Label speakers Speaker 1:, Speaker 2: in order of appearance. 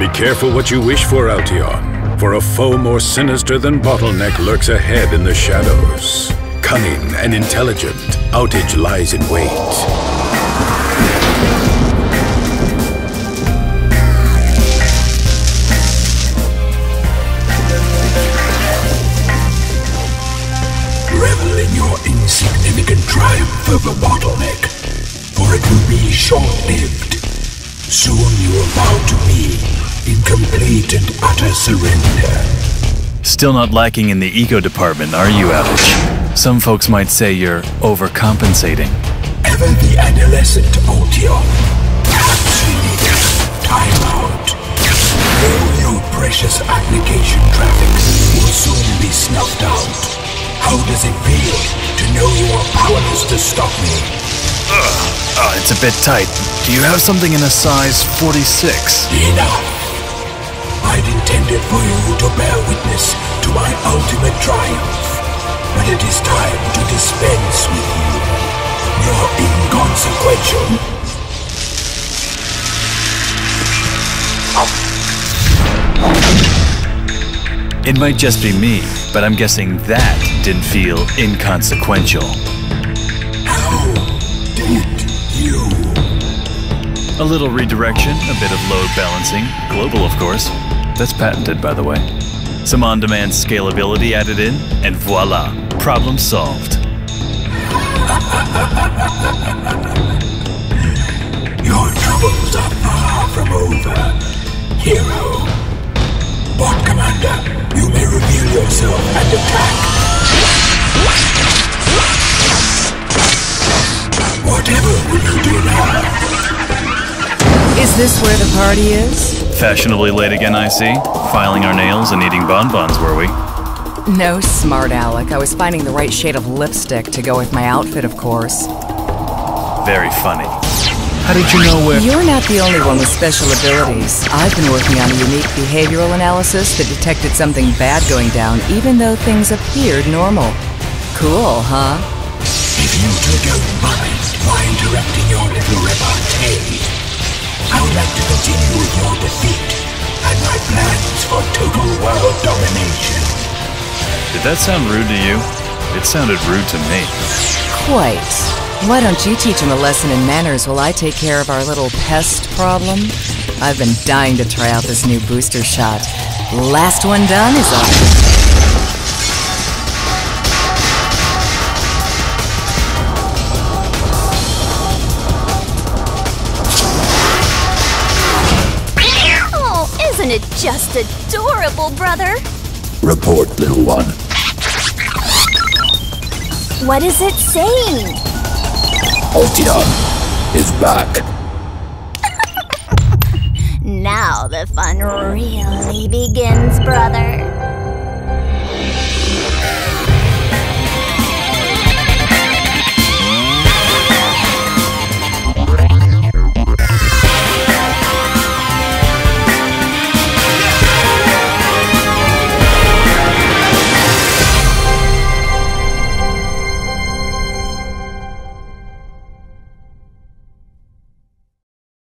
Speaker 1: Be careful what you wish for, Alteon, for a foe more sinister than Bottleneck lurks ahead in the shadows. Cunning and intelligent, Outage lies in wait.
Speaker 2: Revel in your insignificant triumph over Bottleneck, for it will be short-lived. Soon you will bow surrender.
Speaker 3: Still not lacking in the ego department, are you, Outage? Some folks might say you're overcompensating.
Speaker 2: Ever the adolescent. Perhaps time out. All your precious application traffic will soon be snuffed out. How does it feel to know you are powerless to stop me?
Speaker 3: Oh, it's a bit tight. Do you have something in a size 46?
Speaker 2: Enough. I'd intended for you to bear witness to my ultimate triumph. But it is time to dispense with you. You're inconsequential.
Speaker 3: It might just be me, but I'm guessing that didn't feel inconsequential.
Speaker 2: How did you?
Speaker 3: A little redirection, a bit of load balancing, global of course. That's patented, by the way. Some on demand scalability added in, and voila, problem solved.
Speaker 2: Your troubles are far from over, hero. Bot Commander, you may reveal yourself and attack. Whatever will you do now?
Speaker 4: Is this where the party is?
Speaker 3: Fashionably late again, I see. Filing our nails and eating bonbons, were we?
Speaker 4: No, smart Alec. I was finding the right shade of lipstick to go with my outfit, of course.
Speaker 3: Very funny. How did you know where?
Speaker 4: You're not the only one with special abilities. I've been working on a unique behavioral analysis that detected something bad going down, even though things appeared normal. Cool, huh?
Speaker 2: If you two don't your defeat and my plans for total world domination.
Speaker 3: Did that sound rude to you? It sounded rude to me.
Speaker 4: Quite. Why don't you teach him a lesson in manners while I take care of our little pest problem? I've been dying to try out this new booster shot. Last one done is off.
Speaker 5: Isn't it just adorable, brother?
Speaker 2: Report, little one.
Speaker 5: What is it saying?
Speaker 2: Alteon is back.
Speaker 5: Now the fun really begins, brother.